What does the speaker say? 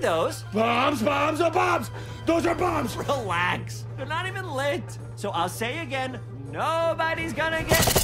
those. Bombs, bombs, or bombs! Those are bombs! Relax. They're not even lit. So I'll say again, nobody's gonna get